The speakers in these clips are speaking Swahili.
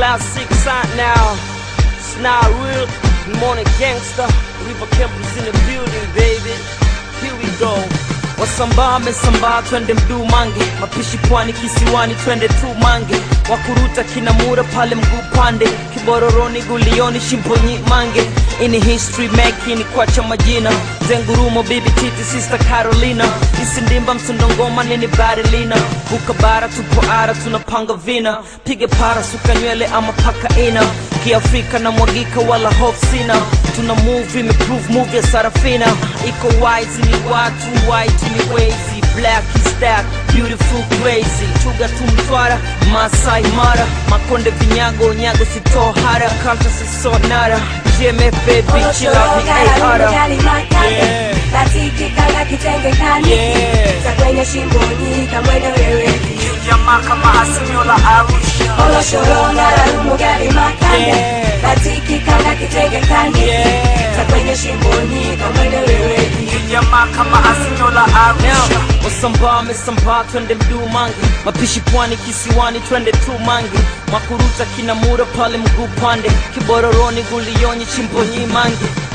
classics out now. Not real. Morning gangster. River Campbell's in the building, baby. Here we go. Wasambaa mesambaa twende mduu mange mapishi pwani kisiwani twende tu mange wakuruta kinamura pale mguu pande kibororoni gulioni shimponyi mange ini history making kwacha majina zengurumo bibi titi sister carolina isindimba msondongoma nini barilina buka bara tupo ara tunapanga vina pige para suka nywele ama paka ina kiafrika na mwagika wala hof sina tuna move imeprove move ya sarafina iko wise ni watu white ni wezi black is that beautiful crazy chuga tu mtwara masai mara makonde vinyago nyago sitohara kanta sisonara jeme baby chila ni ara Yeah. katikikanga kitenge kani Yeah. za kwenye shimboni kamwene weweji jamaa kama asimio la arusha oloshoronga larumugali makande Yeah. katikikanga kitenge kani Yeah. za kwenye shimboni kamwene weweji jamaa kama asinyo la arusha wasambaa mesambaa twende mduu mangi mapishi pwani kisiwani twende tu mangi makuruta kinamura pale mguu pande kibororoni gulionyi chimbonyi mange uh.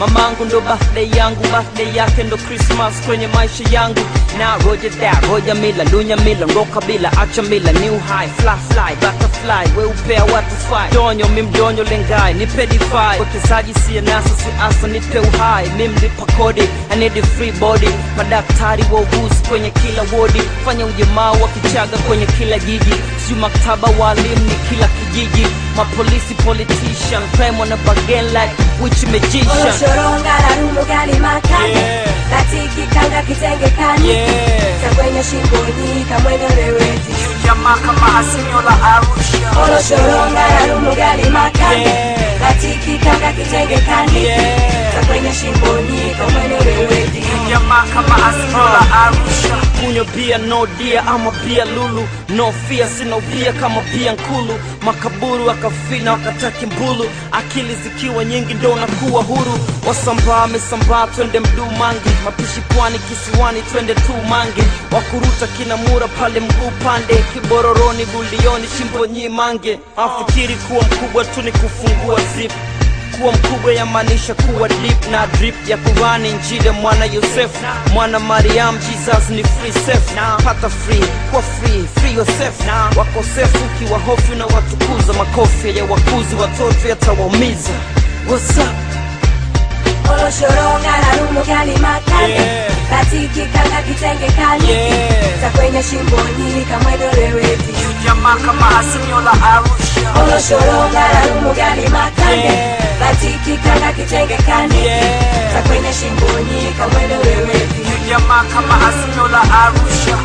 Mamangu ndo birthday yangu birthday yake ndo christmas kwenye maisha yangu. Na roja that roja mila lunya mila roka bila acha mila. New high fly fly butterfly weupea watu fly. Donyo mimdonyo lengai nipe defy wekezaji siye nasa si asa nipe uhai. Mimlipa kodi I need a free body. Madaktari wauguzi kwenye kila wodi. Fanya ujamaa wa kichaga kwenye kila jiji siu maktaba walimu ni kila kijiji mapolisi politician crime on a bargain like witch magician oshoronga la rumbo gani makani Yeah. katikikanga kitenge kani Yeah. kwenye shingoni kamwene lewezi Yuja kama asinyo la arusha oshoronga la rumbo gani makani Yeah. katikikanga kitenge kani Yeah. Za kwenye shimboni kama jamaa kama arusha. Kunywa bia no dia ama bia lulu. No fear sina ubia kama bia nkulu. Makaburu akafina wakataki mbulu. Akili zikiwa nyingi ndo unakuwa huru. Wasambaa mesambaa twende mduu mangi. Mapishi pwani kisiwani twende tu mangi. Wakuruta kinamura pale mguu pande kibororoni gulioni shimbonyi mange afikiri kuwa mkubwa tu ni kufungua zip kuwa mkubwa yamaanisha kuwa deep na drip. Ya kurani njida mwana yosef mwana mariam jesus ni free safe. Pata free kwa free free yosef wakosefu ukiwa hofu na watukuza makofi. Ya wakuzi watoto yatawaumiza. What's up? oloshoronga larumugali makande Yeah. katikikanga kitenge kani Yeah. za kwenye shimboni kamwene weweji jamaa kama asinyo la arusha. Oloshoronga larumugali makande Yeah. Katikikanga kitenge kani. Yeah. za kwenye kamwene weweji jamaa kama asinyo la arusha